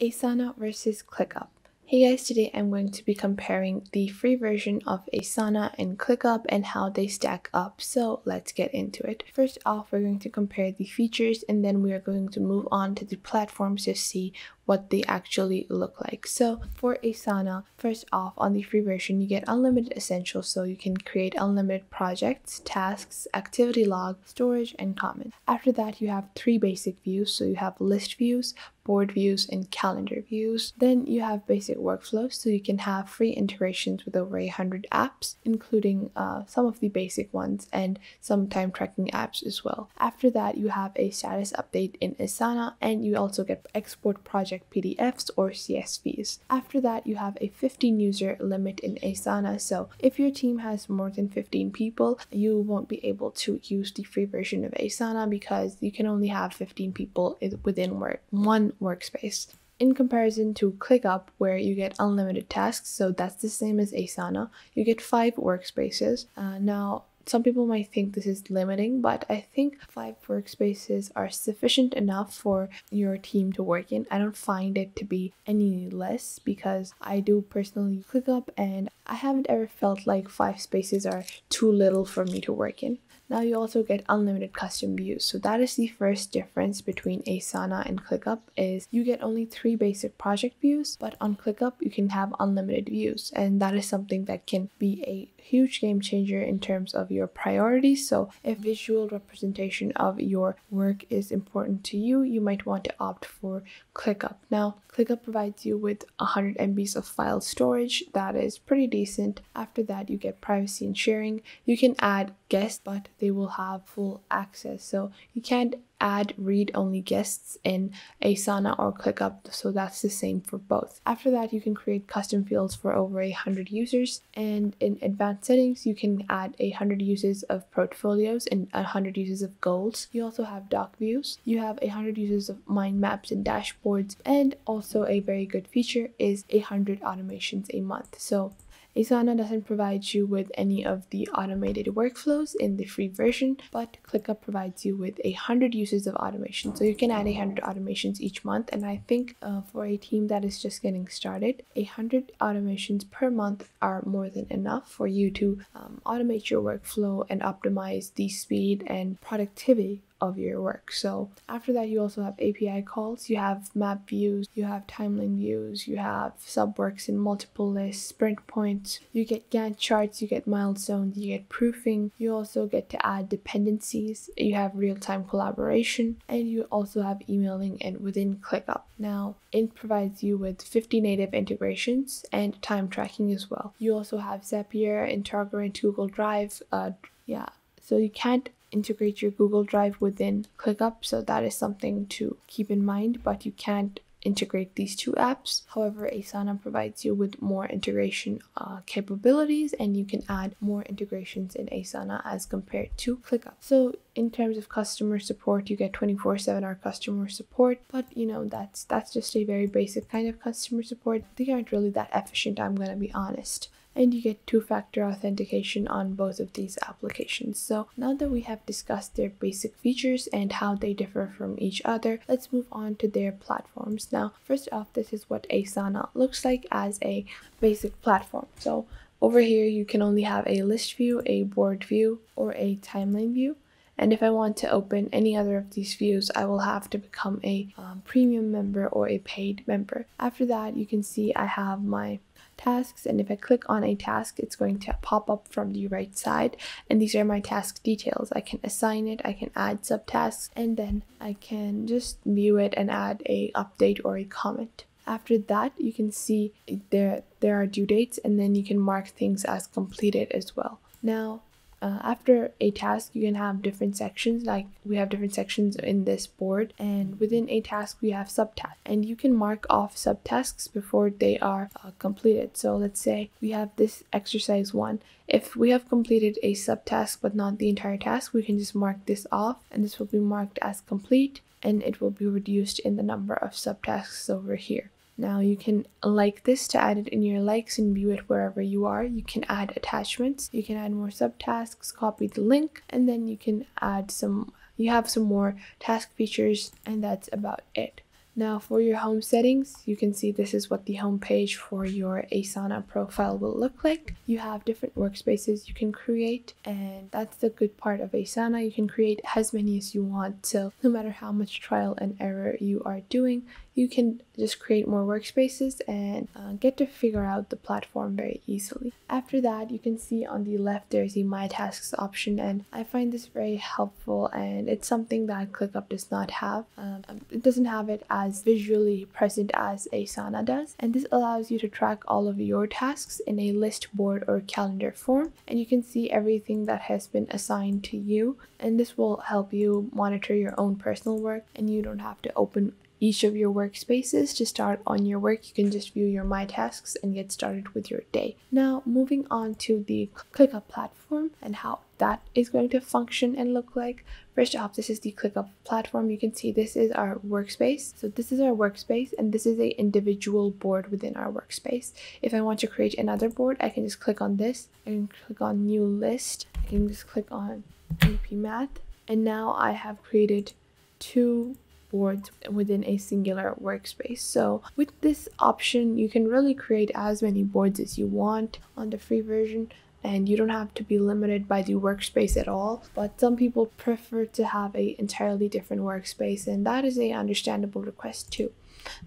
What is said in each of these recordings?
Asana versus ClickUp. Hey guys, today I'm going to be comparing the free version of Asana and ClickUp and how they stack up. So let's get into it. First off, we're going to compare the features and then we are going to move on to the platforms to see what they actually look like. So for Asana, first off on the free version, you get unlimited essentials so you can create unlimited projects, tasks, activity log, storage, and comments. After that, you have three basic views. So you have list views, board views, and calendar views. Then you have basic workflows so you can have free integrations with over 100 apps, including uh, some of the basic ones and some time tracking apps as well. After that, you have a status update in Asana and you also get export project project PDFs or CSVs. After that, you have a 15 user limit in Asana. So if your team has more than 15 people, you won't be able to use the free version of Asana because you can only have 15 people within work, one workspace in comparison to ClickUp, where you get unlimited tasks, so that's the same as Asana, you get five workspaces. Uh, now, some people might think this is limiting, but I think five workspaces are sufficient enough for your team to work in. I don't find it to be any less because I do personally ClickUp and I haven't ever felt like five spaces are too little for me to work in. Now you also get unlimited custom views. So that is the first difference between Asana and ClickUp is you get only three basic project views, but on ClickUp you can have unlimited views. And that is something that can be a huge game changer in terms of your priorities. So, if visual representation of your work is important to you, you might want to opt for ClickUp. Now, ClickUp provides you with 100 MBs of file storage, that is pretty decent. After that, you get privacy and sharing. You can add guests, but they will have full access. So, you can't add read-only guests in Asana or ClickUp, so that's the same for both. After that, you can create custom fields for over a hundred users, and in advanced settings, you can add a hundred uses of portfolios and a hundred uses of goals. You also have doc views. You have a hundred uses of mind maps and dashboards, and also a very good feature is a hundred automations a month. So Asana doesn't provide you with any of the automated workflows in the free version, but ClickUp provides you with a hundred uses of automation. So you can add a hundred automations each month, and I think uh, for a team that is just getting started, a hundred automations per month are more than enough for you to um, automate your workflow and optimize the speed and productivity of your work. So after that, you also have API calls, you have map views, you have timeline views, you have subworks in multiple lists, sprint points, you get Gantt charts, you get milestones, you get proofing, you also get to add dependencies, you have real-time collaboration, and you also have emailing and within ClickUp. Now, it provides you with 50 native integrations and time tracking as well. You also have Zapier, Integra, and Google Drive. Uh, yeah, so you can't integrate your Google Drive within ClickUp, so that is something to keep in mind, but you can't integrate these two apps. However, Asana provides you with more integration uh, capabilities and you can add more integrations in Asana as compared to ClickUp. So in terms of customer support, you get 24/7 hour customer support, but you know that's that's just a very basic kind of customer support. They aren't really that efficient, I'm going to be honest and you get two-factor authentication on both of these applications. So now that we have discussed their basic features and how they differ from each other, let's move on to their platforms. Now, first off, this is what Asana looks like as a basic platform. So over here, you can only have a list view, a board view, or a timeline view. And if I want to open any other of these views, I will have to become a um, premium member or a paid member. After that, you can see I have my tasks and if I click on a task it's going to pop up from the right side. And these are my task details. I can assign it I can add subtasks and then I can just view it and add a update or a comment. After that you can see there there are due dates and then you can mark things as completed as well. Now uh, after a task you can have different sections like we have different sections in this board and within a task we have subtasks. And you can mark off subtasks before they are uh, completed. So let's say we have this exercise one. If we have completed a subtask but not the entire task we can just mark this off and this will be marked as complete and it will be reduced in the number of subtasks over here now you can like this to add it in your likes and view it wherever you are. You can add attachments, you can add more subtasks, copy the link, and then you can add some, you have some more task features and that's about it. Now for your home settings, you can see this is what the home page for your Asana profile will look like. You have different workspaces you can create and that's the good part of Asana. You can create as many as you want. So no matter how much trial and error you are doing, you can just create more workspaces and uh, get to figure out the platform very easily. After that, you can see on the left there's the My Tasks option, and I find this very helpful and it's something that ClickUp does not have. Um, it doesn't have it as visually present as Asana does, and this allows you to track all of your tasks in a list board or calendar form, and you can see everything that has been assigned to you, and this will help you monitor your own personal work, and you don't have to open each of your workspaces to start on your work. You can just view your my tasks and get started with your day. Now moving on to the clickup platform and how that is going to function and look like. First off this is the clickup platform. You can see this is our workspace. So this is our workspace and this is a individual board within our workspace. If i want to create another board i can just click on this and click on new list. I can just click on ap math. And now i have created two boards within a singular workspace. So with this option, you can really create as many boards as you want on the free version and you don't have to be limited by the workspace at all. But some people prefer to have a entirely different workspace and that is a understandable request too.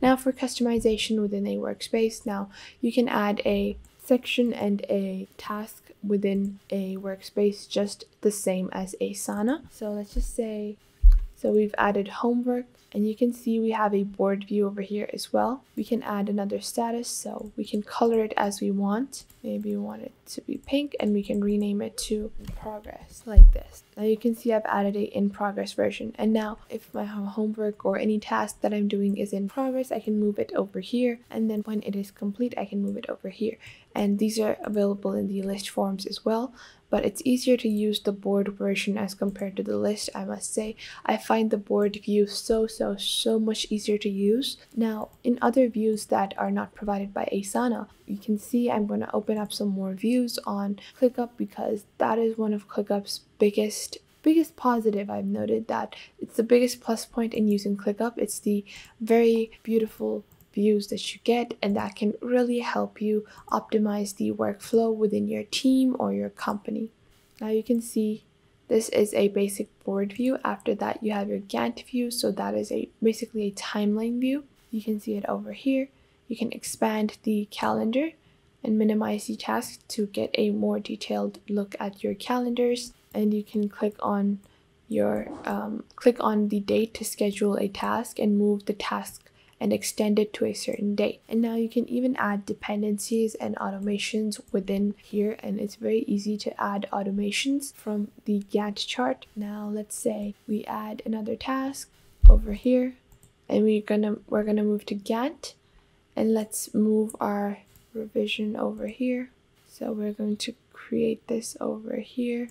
Now for customization within a workspace now you can add a section and a task within a workspace just the same as Asana. So let's just say so we've added homework and you can see we have a board view over here as well. We can add another status so we can color it as we want. Maybe we want it to be pink and we can rename it to progress like this. Now you can see I've added a in progress version and now if my homework or any task that I'm doing is in progress I can move it over here and then when it is complete I can move it over here and these are available in the list forms as well but it's easier to use the board version as compared to the list I must say. I find the board view so so so much easier to use. Now in other views that are not provided by Asana you can see I'm going to open up some more views on ClickUp because that is one of ClickUp's biggest biggest positive I've noted that. It's the biggest plus point in using ClickUp. It's the very beautiful views that you get and that can really help you optimize the workflow within your team or your company. Now you can see this is a basic board view. After that you have your Gantt view. So that is a basically a timeline view. You can see it over here. You can expand the calendar and minimize the task to get a more detailed look at your calendars and you can click on your um, click on the date to schedule a task and move the task and extend it to a certain date. And now you can even add dependencies and automations within here and it's very easy to add automations from the Gantt chart. Now let's say we add another task over here and we're gonna we're gonna move to Gantt and let's move our revision over here. So we're going to create this over here.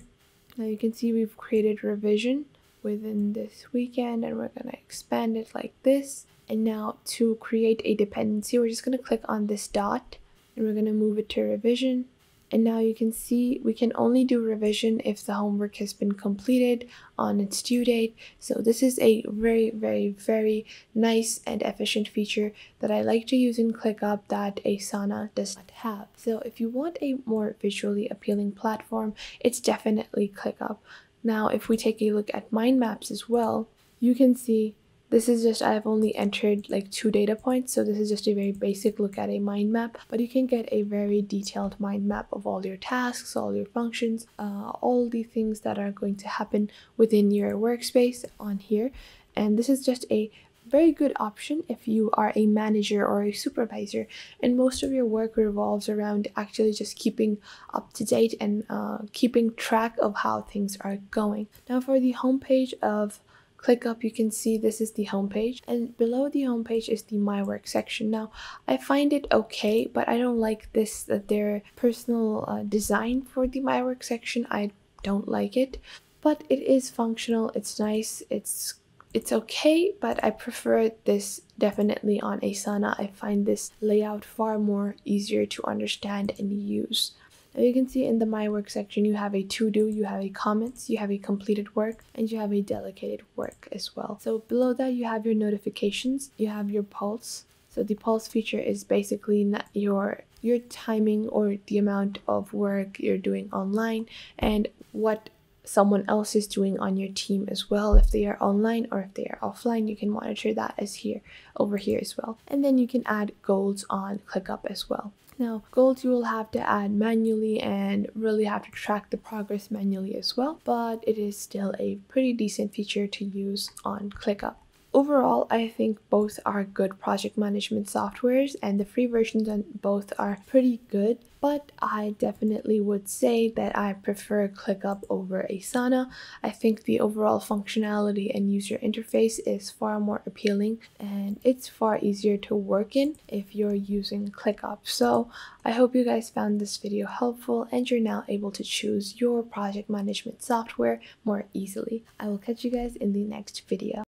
Now you can see we've created revision within this weekend and we're gonna expand it like this and now to create a dependency, we're just going to click on this dot and we're going to move it to revision. And now you can see we can only do revision if the homework has been completed on its due date. So this is a very, very, very nice and efficient feature that I like to use in ClickUp that Asana does not have. So if you want a more visually appealing platform, it's definitely ClickUp. Now, if we take a look at mind maps as well, you can see this is just, I've only entered like two data points, so this is just a very basic look at a mind map, but you can get a very detailed mind map of all your tasks, all your functions, uh, all the things that are going to happen within your workspace on here. And this is just a very good option if you are a manager or a supervisor and most of your work revolves around actually just keeping up to date and uh, keeping track of how things are going. Now for the homepage of ClickUp, you can see this is the homepage, and below the homepage is the My Work section. Now, I find it okay, but I don't like this that their personal uh, design for the My Work section. I don't like it, but it is functional. It's nice. It's it's okay, but I prefer this definitely on Asana. I find this layout far more easier to understand and use. Now you can see in the My Work section, you have a to do, you have a comments, you have a completed work, and you have a delegated work as well. So below that, you have your notifications, you have your pulse. So the pulse feature is basically not your your timing or the amount of work you're doing online and what someone else is doing on your team as well if they are online or if they are offline you can monitor that as here over here as well and then you can add goals on clickup as well now goals you will have to add manually and really have to track the progress manually as well but it is still a pretty decent feature to use on clickup Overall, I think both are good project management softwares and the free versions on both are pretty good, but I definitely would say that I prefer ClickUp over Asana. I think the overall functionality and user interface is far more appealing and it's far easier to work in if you're using ClickUp. So I hope you guys found this video helpful and you're now able to choose your project management software more easily. I will catch you guys in the next video.